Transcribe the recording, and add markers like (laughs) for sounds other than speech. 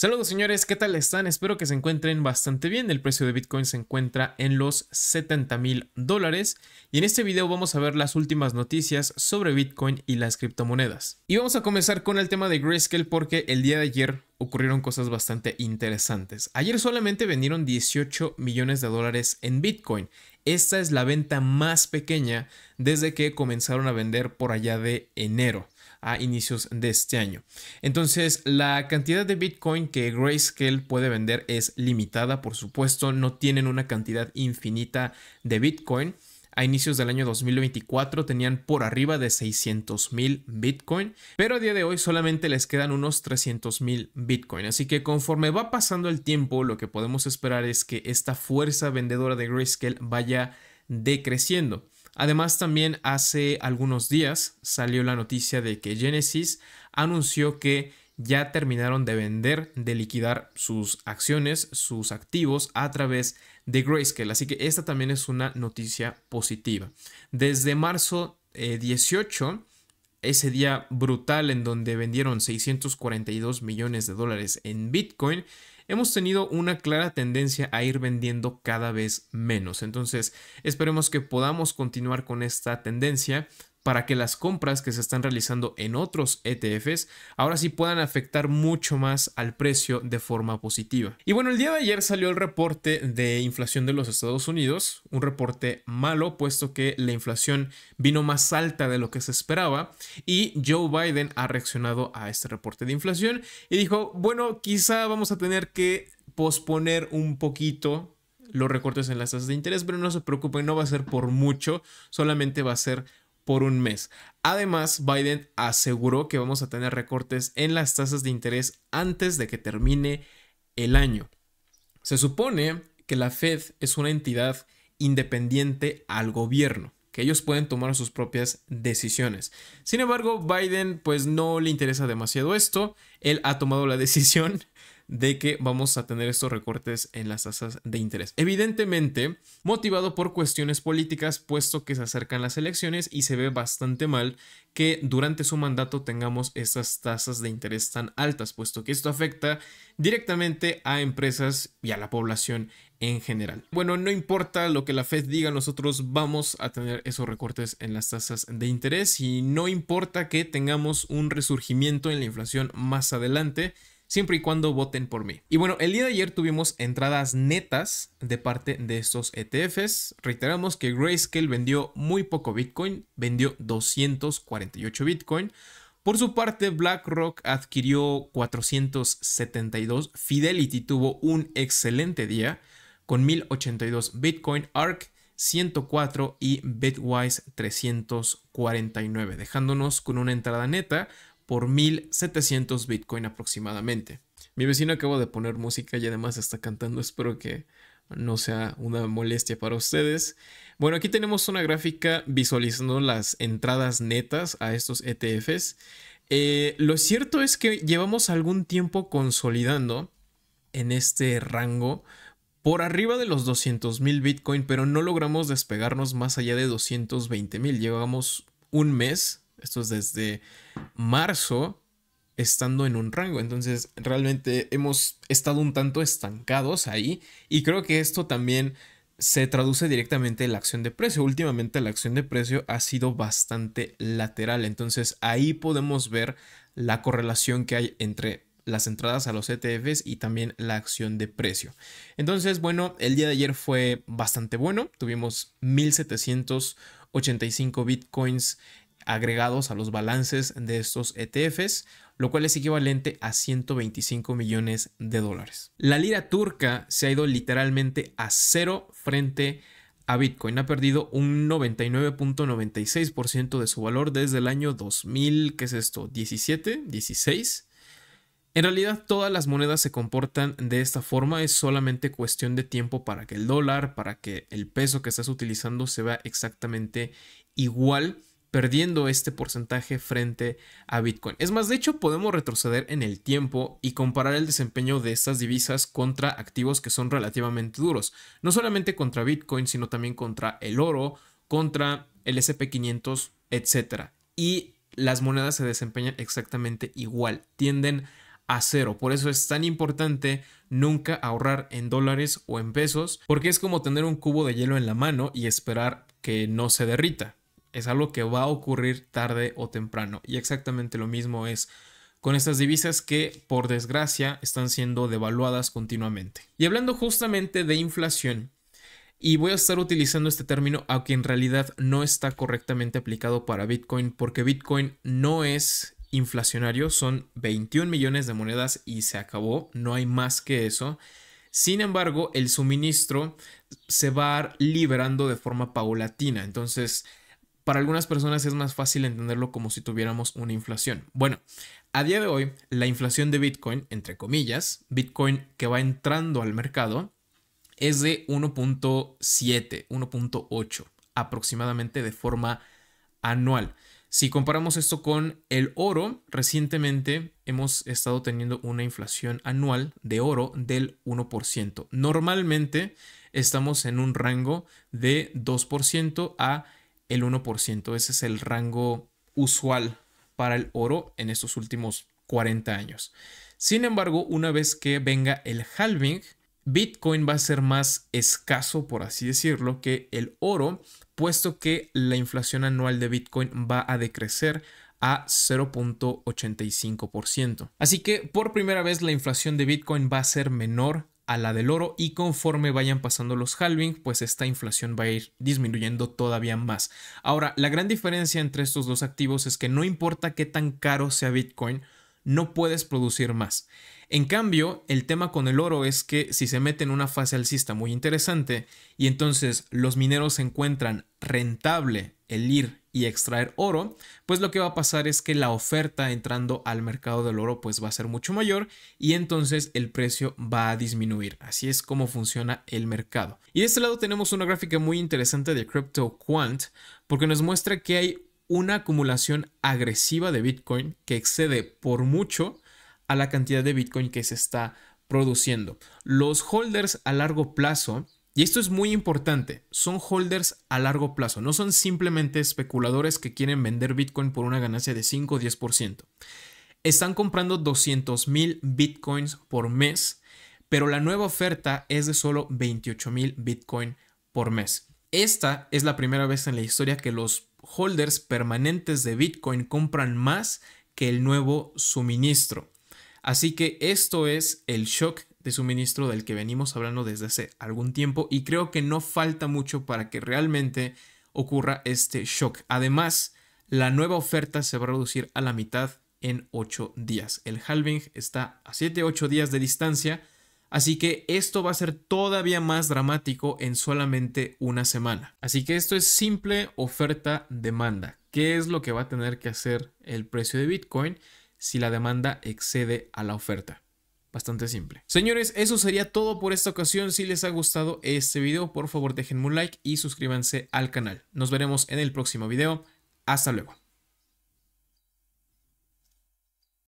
Saludos señores, ¿qué tal están? Espero que se encuentren bastante bien. El precio de Bitcoin se encuentra en los 70 mil dólares y en este video vamos a ver las últimas noticias sobre Bitcoin y las criptomonedas. Y vamos a comenzar con el tema de Grayscale porque el día de ayer ocurrieron cosas bastante interesantes. Ayer solamente vendieron 18 millones de dólares en Bitcoin. Esta es la venta más pequeña desde que comenzaron a vender por allá de enero a inicios de este año. Entonces, la cantidad de Bitcoin que Grayscale puede vender es limitada, por supuesto, no tienen una cantidad infinita de Bitcoin. A inicios del año 2024 tenían por arriba de 600 mil Bitcoin, pero a día de hoy solamente les quedan unos 300 mil Bitcoin. Así que conforme va pasando el tiempo, lo que podemos esperar es que esta fuerza vendedora de Grayscale vaya decreciendo. Además, también hace algunos días salió la noticia de que Genesis anunció que ya terminaron de vender, de liquidar sus acciones, sus activos a través de Grayscale. Así que esta también es una noticia positiva. Desde marzo 18, eh, ese día brutal en donde vendieron 642 millones de dólares en Bitcoin, hemos tenido una clara tendencia a ir vendiendo cada vez menos. Entonces, esperemos que podamos continuar con esta tendencia para que las compras que se están realizando en otros ETFs ahora sí puedan afectar mucho más al precio de forma positiva. Y bueno, el día de ayer salió el reporte de inflación de los Estados Unidos, un reporte malo puesto que la inflación vino más alta de lo que se esperaba y Joe Biden ha reaccionado a este reporte de inflación y dijo, bueno, quizá vamos a tener que posponer un poquito los recortes en las tasas de interés, pero no se preocupen, no va a ser por mucho, solamente va a ser por un mes. Además, Biden aseguró que vamos a tener recortes en las tasas de interés antes de que termine el año. Se supone que la Fed es una entidad independiente al gobierno, que ellos pueden tomar sus propias decisiones. Sin embargo, Biden pues no le interesa demasiado esto. Él ha tomado la (laughs) decisión de que vamos a tener estos recortes en las tasas de interés. Evidentemente, motivado por cuestiones políticas, puesto que se acercan las elecciones y se ve bastante mal que durante su mandato tengamos estas tasas de interés tan altas, puesto que esto afecta directamente a empresas y a la población en general. Bueno, no importa lo que la Fed diga, nosotros vamos a tener esos recortes en las tasas de interés y no importa que tengamos un resurgimiento en la inflación más adelante, siempre y cuando voten por mí. Y bueno, el día de ayer tuvimos entradas netas de parte de estos ETFs. Reiteramos que Grayscale vendió muy poco Bitcoin, vendió 248 Bitcoin. Por su parte, BlackRock adquirió 472, Fidelity tuvo un excelente día con 1082 Bitcoin, ARK 104 y Bitwise 349, dejándonos con una entrada neta por 1700 Bitcoin aproximadamente. Mi vecino acaba de poner música y además está cantando, espero que no sea una molestia para ustedes. Bueno, aquí tenemos una gráfica visualizando las entradas netas a estos ETFs. Eh, lo cierto es que llevamos algún tiempo consolidando en este rango por arriba de los 200 mil Bitcoin, pero no logramos despegarnos más allá de 220 mil. Llevamos un mes esto es desde marzo estando en un rango. Entonces, realmente hemos estado un tanto estancados ahí y creo que esto también se traduce directamente en la acción de precio. Últimamente la acción de precio ha sido bastante lateral. Entonces, ahí podemos ver la correlación que hay entre las entradas a los ETFs y también la acción de precio. Entonces, bueno, el día de ayer fue bastante bueno. Tuvimos 1785 bitcoins agregados a los balances de estos ETFs, lo cual es equivalente a 125 millones de dólares. La lira turca se ha ido literalmente a cero frente a Bitcoin. Ha perdido un 99.96% de su valor desde el año 2000, ¿qué es esto? 17, 16. En realidad todas las monedas se comportan de esta forma, es solamente cuestión de tiempo para que el dólar, para que el peso que estás utilizando se vea exactamente igual perdiendo este porcentaje frente a Bitcoin. Es más, de hecho, podemos retroceder en el tiempo y comparar el desempeño de estas divisas contra activos que son relativamente duros. No solamente contra Bitcoin, sino también contra el oro, contra el SP500, etc. Y las monedas se desempeñan exactamente igual, tienden a cero. Por eso es tan importante nunca ahorrar en dólares o en pesos, porque es como tener un cubo de hielo en la mano y esperar que no se derrita. Es algo que va a ocurrir tarde o temprano. Y exactamente lo mismo es con estas divisas que, por desgracia, están siendo devaluadas continuamente. Y hablando justamente de inflación, y voy a estar utilizando este término, aunque en realidad no está correctamente aplicado para Bitcoin, porque Bitcoin no es inflacionario, son 21 millones de monedas y se acabó, no hay más que eso. Sin embargo, el suministro se va liberando de forma paulatina, entonces para algunas personas es más fácil entenderlo como si tuviéramos una inflación. Bueno, a día de hoy, la inflación de Bitcoin, entre comillas, Bitcoin que va entrando al mercado, es de 1.7, 1.8 aproximadamente de forma anual. Si comparamos esto con el oro, recientemente hemos estado teniendo una inflación anual de oro del 1%. Normalmente estamos en un rango de 2% a el 1%. Ese es el rango usual para el oro en estos últimos 40 años. Sin embargo, una vez que venga el halving, Bitcoin va a ser más escaso, por así decirlo, que el oro, puesto que la inflación anual de Bitcoin va a decrecer a 0.85%. Así que por primera vez la inflación de Bitcoin va a ser menor a la del oro y conforme vayan pasando los halving, pues esta inflación va a ir disminuyendo todavía más. Ahora, la gran diferencia entre estos dos activos es que no importa qué tan caro sea Bitcoin, no puedes producir más. En cambio, el tema con el oro es que si se mete en una fase alcista muy interesante y entonces los mineros encuentran rentable el ir y extraer oro, pues lo que va a pasar es que la oferta entrando al mercado del oro pues va a ser mucho mayor y entonces el precio va a disminuir. Así es como funciona el mercado. Y de este lado tenemos una gráfica muy interesante de Crypto Quant porque nos muestra que hay una acumulación agresiva de Bitcoin que excede por mucho a la cantidad de Bitcoin que se está produciendo. Los holders a largo plazo, y esto es muy importante, son holders a largo plazo, no son simplemente especuladores que quieren vender Bitcoin por una ganancia de 5 o 10%. Están comprando 200 mil Bitcoins por mes, pero la nueva oferta es de solo 28 mil Bitcoin por mes. Esta es la primera vez en la historia que los holders permanentes de Bitcoin compran más que el nuevo suministro. Así que esto es el shock de suministro del que venimos hablando desde hace algún tiempo y creo que no falta mucho para que realmente ocurra este shock. Además, la nueva oferta se va a reducir a la mitad en 8 días. El halving está a 7-8 días de distancia, así que esto va a ser todavía más dramático en solamente una semana. Así que esto es simple oferta-demanda. ¿Qué es lo que va a tener que hacer el precio de Bitcoin? si la demanda excede a la oferta. Bastante simple. Señores, eso sería todo por esta ocasión. Si les ha gustado este video, por favor déjenme un like y suscríbanse al canal. Nos veremos en el próximo video. Hasta luego.